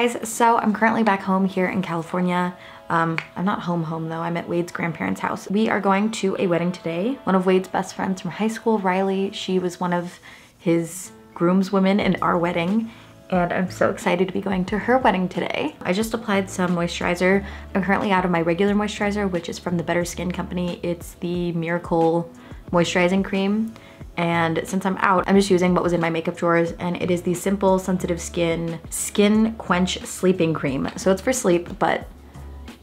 Guys? So I'm currently back home here in California. Um, I'm not home home though, I'm at Wade's grandparents' house. We are going to a wedding today. One of Wade's best friends from high school, Riley, she was one of his groomswomen in our wedding and I'm so excited to be going to her wedding today. I just applied some moisturizer. I'm currently out of my regular moisturizer, which is from the Better Skin Company. It's the Miracle Moisturizing Cream. And since I'm out, I'm just using what was in my makeup drawers and it is the Simple Sensitive Skin Skin Quench Sleeping Cream. So it's for sleep, but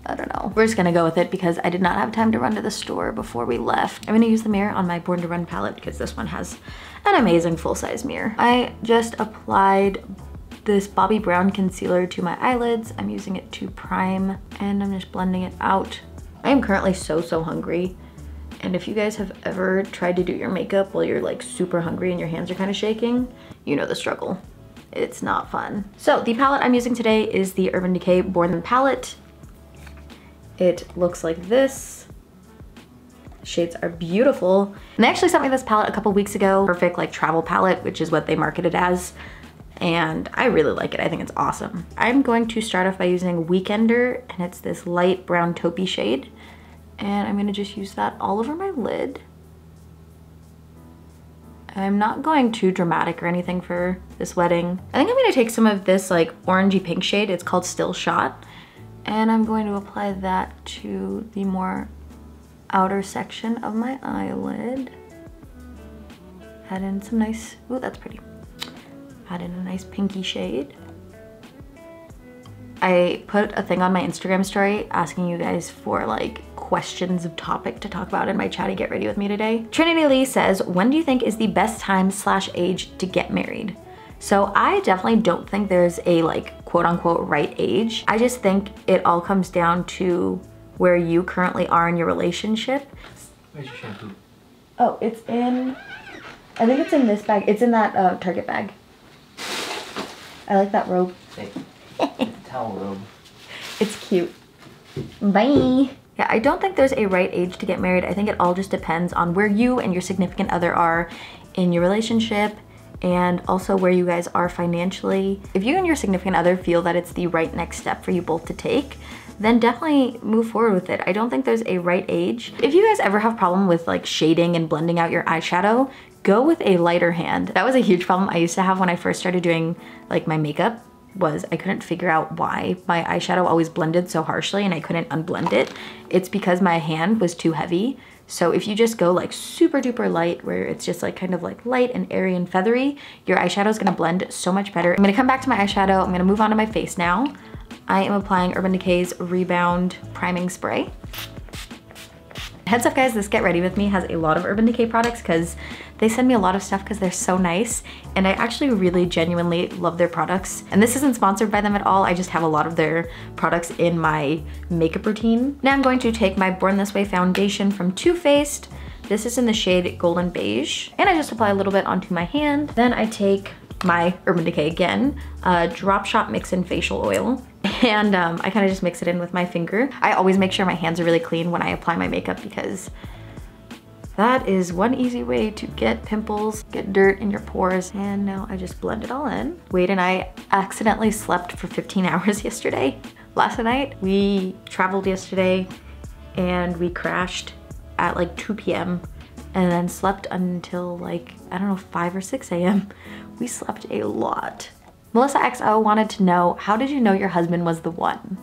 I don't know. We're just gonna go with it because I did not have time to run to the store before we left. I'm gonna use the mirror on my Born to Run palette because this one has an amazing full-size mirror. I just applied this Bobbi Brown concealer to my eyelids. I'm using it to prime and I'm just blending it out. I am currently so, so hungry. And if you guys have ever tried to do your makeup while you're like super hungry and your hands are kind of shaking, you know the struggle. It's not fun. So the palette I'm using today is the Urban Decay Born palette. It looks like this. Shades are beautiful. And they actually sent me this palette a couple weeks ago. Perfect like travel palette, which is what they market it as. And I really like it. I think it's awesome. I'm going to start off by using Weekender and it's this light brown taupey shade and I'm gonna just use that all over my lid. I'm not going too dramatic or anything for this wedding. I think I'm gonna take some of this like orangey pink shade, it's called Still Shot, and I'm going to apply that to the more outer section of my eyelid. Add in some nice, ooh, that's pretty. Add in a nice pinky shade. I put a thing on my Instagram story asking you guys for like questions of topic to talk about in my chatty get ready with me today. Trinity Lee says, when do you think is the best time slash age to get married? So I definitely don't think there's a like quote unquote right age. I just think it all comes down to where you currently are in your relationship. Where's your shampoo? Oh, it's in, I think it's in this bag. It's in that uh, Target bag. I like that robe. Hey, towel robe. It's cute. Bye. Yeah, I don't think there's a right age to get married. I think it all just depends on where you and your significant other are in your relationship and also where you guys are financially. If you and your significant other feel that it's the right next step for you both to take, then definitely move forward with it. I don't think there's a right age. If you guys ever have problem with like shading and blending out your eyeshadow, go with a lighter hand. That was a huge problem I used to have when I first started doing like my makeup was I couldn't figure out why my eyeshadow always blended so harshly and I couldn't unblend it. It's because my hand was too heavy. So if you just go like super duper light where it's just like kind of like light and airy and feathery, your eyeshadow is gonna blend so much better. I'm gonna come back to my eyeshadow. I'm gonna move on to my face now. I am applying Urban Decay's Rebound Priming Spray. Heads up guys, this Get Ready With Me has a lot of Urban Decay products because they send me a lot of stuff because they're so nice and I actually really genuinely love their products. And this isn't sponsored by them at all, I just have a lot of their products in my makeup routine. Now I'm going to take my Born This Way foundation from Too Faced. This is in the shade Golden Beige. And I just apply a little bit onto my hand. Then I take my Urban Decay again, uh, Drop Shot Mix In Facial Oil and um, I kind of just mix it in with my finger. I always make sure my hands are really clean when I apply my makeup because that is one easy way to get pimples, get dirt in your pores. And now I just blend it all in. Wade and I accidentally slept for 15 hours yesterday. Last night, we traveled yesterday and we crashed at like 2 p.m. and then slept until like, I don't know, 5 or 6 a.m. We slept a lot. Melissa XO wanted to know, how did you know your husband was the one?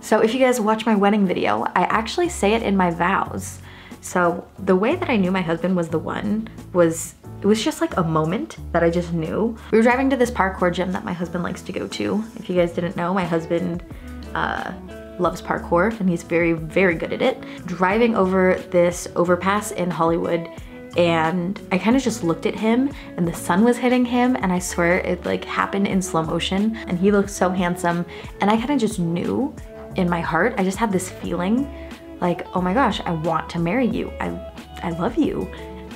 So if you guys watch my wedding video, I actually say it in my vows. So the way that I knew my husband was the one was, it was just like a moment that I just knew. We were driving to this parkour gym that my husband likes to go to. If you guys didn't know, my husband uh, loves parkour and he's very, very good at it. Driving over this overpass in Hollywood, and I kind of just looked at him and the sun was hitting him and I swear it like happened in slow motion and he looked so handsome and I kind of just knew in my heart, I just had this feeling like, oh my gosh, I want to marry you. I, I love you.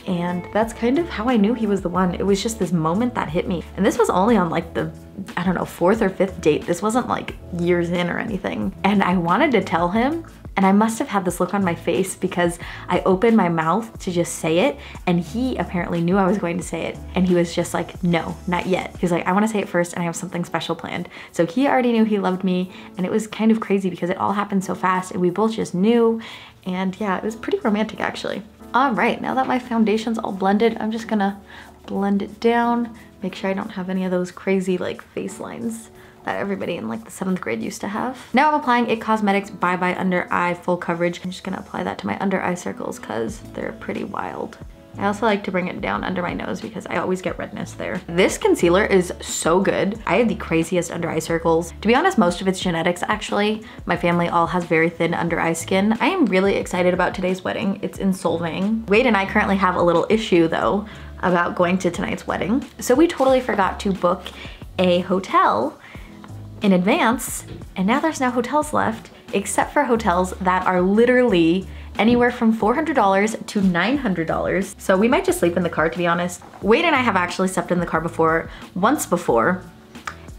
And that's kind of how I knew he was the one. It was just this moment that hit me. And this was only on like the, I don't know, fourth or fifth date. This wasn't like years in or anything. And I wanted to tell him And I must have had this look on my face because I opened my mouth to just say it and he apparently knew I was going to say it and he was just like, no, not yet. He was like, I wanna say it first and I have something special planned. So he already knew he loved me and it was kind of crazy because it all happened so fast and we both just knew and yeah, it was pretty romantic actually. All right, now that my foundation's all blended, I'm just gonna blend it down, make sure I don't have any of those crazy like face lines that everybody in like the seventh grade used to have. Now I'm applying IT Cosmetics Bye Bye Under Eye Full Coverage. I'm just gonna apply that to my under eye circles because they're pretty wild. I also like to bring it down under my nose because I always get redness there. This concealer is so good. I have the craziest under eye circles. To be honest, most of it's genetics actually. My family all has very thin under eye skin. I am really excited about today's wedding. It's in Solvang. Wade and I currently have a little issue though about going to tonight's wedding. So we totally forgot to book a hotel in advance and now there's no hotels left except for hotels that are literally anywhere from $400 to $900. So we might just sleep in the car to be honest. Wade and I have actually slept in the car before, once before,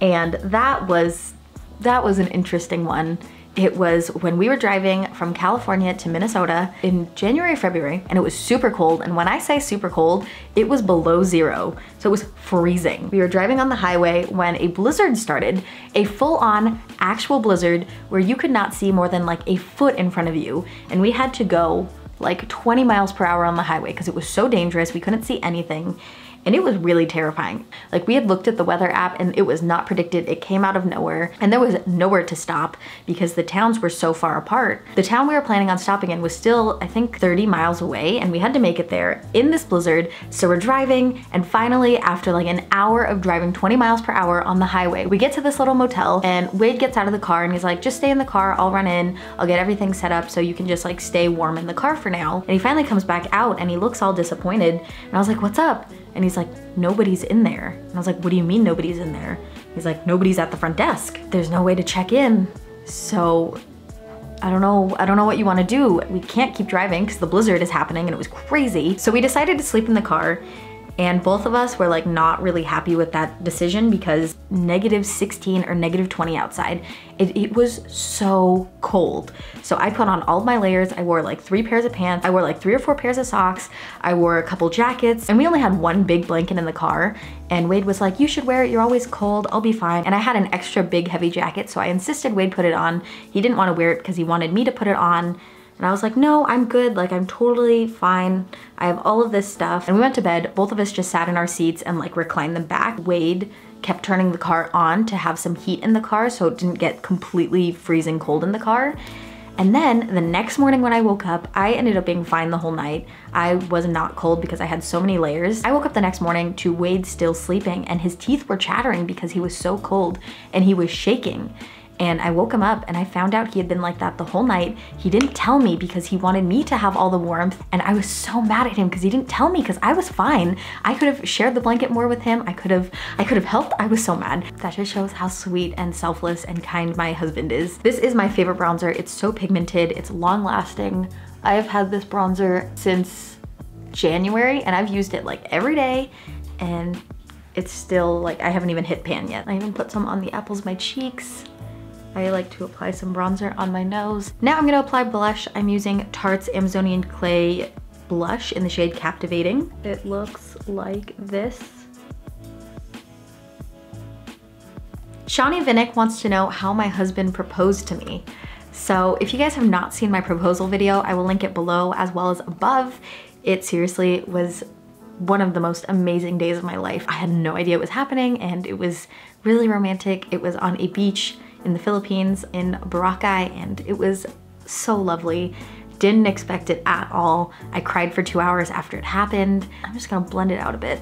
and that was, that was an interesting one. It was when we were driving from California to Minnesota in January, February, and it was super cold. And when I say super cold, it was below zero. So it was freezing. We were driving on the highway when a blizzard started, a full on actual blizzard where you could not see more than like a foot in front of you. And we had to go like 20 miles per hour on the highway because it was so dangerous. We couldn't see anything and it was really terrifying. Like we had looked at the weather app and it was not predicted. It came out of nowhere and there was nowhere to stop because the towns were so far apart. The town we were planning on stopping in was still, I think 30 miles away and we had to make it there in this blizzard. So we're driving and finally after like an hour of driving 20 miles per hour on the highway, we get to this little motel and Wade gets out of the car and he's like, just stay in the car, I'll run in, I'll get everything set up so you can just like stay warm in the car for now. And he finally comes back out and he looks all disappointed and I was like, what's up? And he's like, nobody's in there. And I was like, what do you mean nobody's in there? He's like, nobody's at the front desk. There's no way to check in. So I don't know, I don't know what you wanna do. We can't keep driving because the blizzard is happening and it was crazy. So we decided to sleep in the car and both of us were like not really happy with that decision because negative 16 or negative 20 outside. It, it, was so cold. So I put on all of my layers. I wore like three pairs of pants. I wore like three or four pairs of socks. I wore a couple jackets and we only had one big blanket in the car. And Wade was like, you should wear it. You're always cold. I'll be fine. And I had an extra big heavy jacket. So I insisted Wade put it on. He didn't want to wear it because he wanted me to put it on. And I was like, no, I'm good. Like, I'm totally fine. I have all of this stuff. And we went to bed. Both of us just sat in our seats and like reclined them back. Wade kept turning the car on to have some heat in the car so it didn't get completely freezing cold in the car. And then the next morning when I woke up, I ended up being fine the whole night. I was not cold because I had so many layers. I woke up the next morning to Wade still sleeping and his teeth were chattering because he was so cold and he was shaking. And I woke him up and I found out he had been like that the whole night. He didn't tell me because he wanted me to have all the warmth. And I was so mad at him because he didn't tell me because I was fine. I could have shared the blanket more with him. I could have, I could have helped. I was so mad. That just shows how sweet and selfless and kind my husband is. This is my favorite bronzer. It's so pigmented. It's long lasting. I have had this bronzer since January and I've used it like every day and it's still like I haven't even hit pan yet. I even put some on the apples of my cheeks. I like to apply some bronzer on my nose. Now I'm gonna apply blush. I'm using Tarte's Amazonian Clay blush in the shade Captivating. It looks like this. Shawnee Vinnick wants to know how my husband proposed to me. So if you guys have not seen my proposal video, I will link it below as well as above. It seriously was one of the most amazing days of my life. I had no idea it was happening and it was really romantic. It was on a beach in the Philippines in Boracay and it was so lovely. Didn't expect it at all. I cried for two hours after it happened. I'm just gonna blend it out a bit.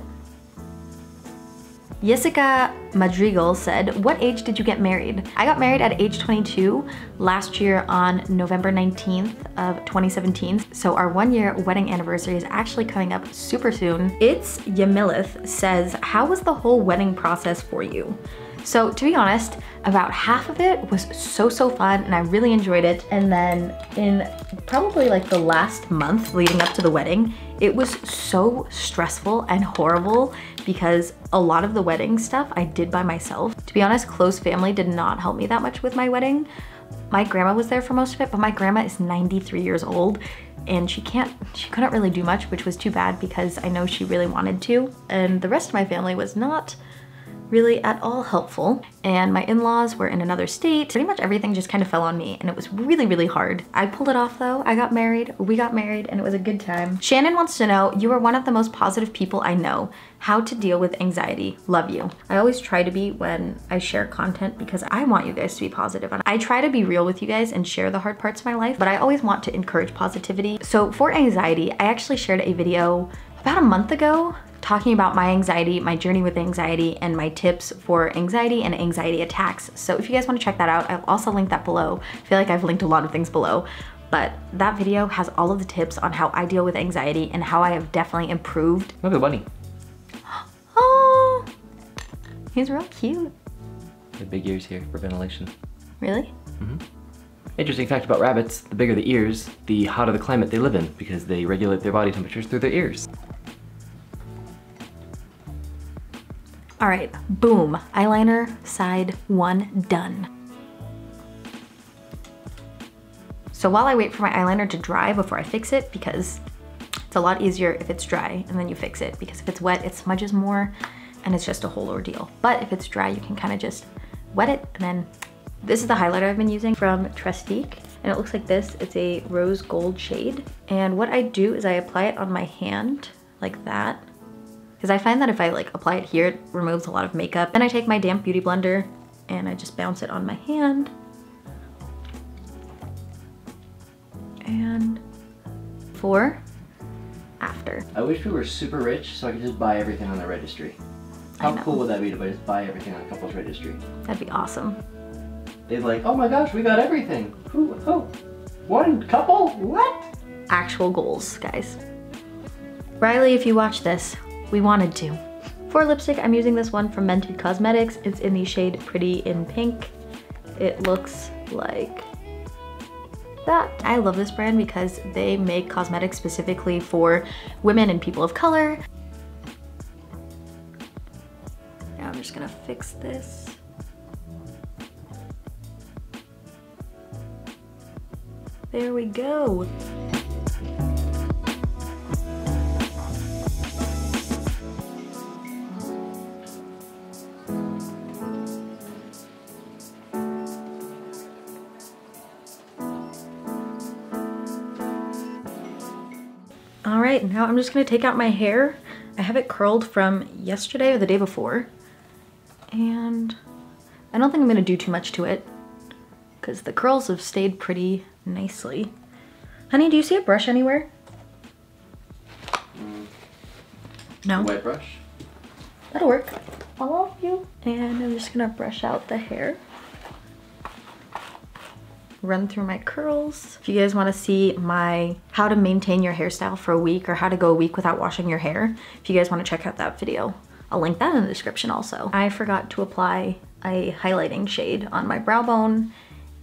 Jessica Madrigal said, what age did you get married? I got married at age 22 last year on November 19th of 2017. So our one year wedding anniversary is actually coming up super soon. It's Yamilith says, how was the whole wedding process for you? So to be honest, about half of it was so, so fun and I really enjoyed it. And then in probably like the last month leading up to the wedding, it was so stressful and horrible because a lot of the wedding stuff I did by myself. To be honest, close family did not help me that much with my wedding, My grandma was there for most of it, but my grandma is 93 years old and she can't, she couldn't really do much, which was too bad because I know she really wanted to. And the rest of my family was not really at all helpful. And my in-laws were in another state. Pretty much everything just kind of fell on me and it was really, really hard. I pulled it off though. I got married, we got married and it was a good time. Shannon wants to know, you are one of the most positive people I know. How to deal with anxiety. Love you. I always try to be when I share content because I want you guys to be positive. And I try to be real with you guys and share the hard parts of my life, but I always want to encourage positivity. So for anxiety, I actually shared a video about a month ago talking about my anxiety, my journey with anxiety, and my tips for anxiety and anxiety attacks. So if you guys wanna check that out, I'll also link that below. I feel like I've linked a lot of things below, but that video has all of the tips on how I deal with anxiety and how I have definitely improved. Look at bunny. Oh, he's real cute. The big ears here for ventilation. Really? Mhm. Interesting fact about rabbits, the bigger the ears, the hotter the climate they live in because they regulate their body temperatures through their ears. All right, boom, eyeliner side one done. So while I wait for my eyeliner to dry before I fix it, because it's a lot easier if it's dry and then you fix it, because if it's wet, it smudges more and it's just a whole ordeal. But if it's dry, you can kind of just wet it and then, this is the highlighter I've been using from Trestique. And it looks like this, it's a rose gold shade. And what I do is I apply it on my hand like that because I find that if I like apply it here, it removes a lot of makeup. Then I take my damp beauty blender and I just bounce it on my hand. And for after. I wish we were super rich so I could just buy everything on the registry. How cool would that be to just buy everything on a couple's registry? That'd be awesome. They'd like, oh my gosh, we got everything. Who, who? One couple? What? Actual goals, guys. Riley, if you watch this, we wanted to. For lipstick, I'm using this one from Mented Cosmetics. It's in the shade Pretty in Pink. It looks like that. I love this brand because they make cosmetics specifically for women and people of color. Now I'm just gonna fix this. There we go. All right, now I'm just gonna take out my hair. I have it curled from yesterday or the day before. And I don't think I'm gonna do too much to it because the curls have stayed pretty nicely. Honey, do you see a brush anywhere? No? White brush? That'll work. I love you. And I'm just gonna brush out the hair. Run through my curls. If you guys wanna see my how to maintain your hairstyle for a week or how to go a week without washing your hair, if you guys wanna check out that video, I'll link that in the description also. I forgot to apply a highlighting shade on my brow bone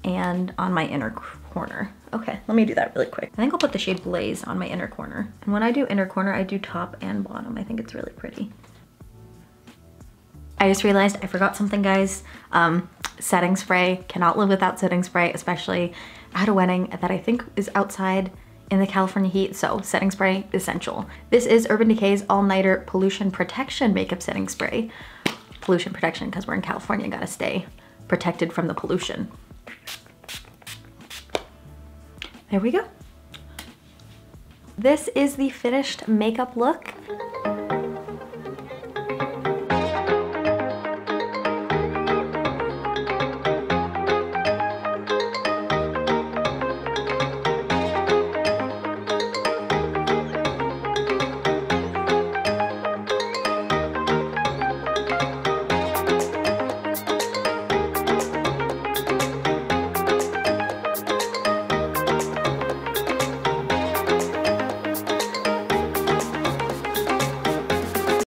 and on my inner corner. Okay, let me do that really quick. I think I'll put the shade Blaze on my inner corner. And when I do inner corner, I do top and bottom. I think it's really pretty. I just realized I forgot something, guys. Um, setting spray, cannot live without setting spray, especially at a wedding that I think is outside in the California heat, so setting spray, essential. This is Urban Decay's All Nighter Pollution Protection Makeup Setting Spray. Pollution protection, because we're in California, gotta stay protected from the pollution. There we go. This is the finished makeup look.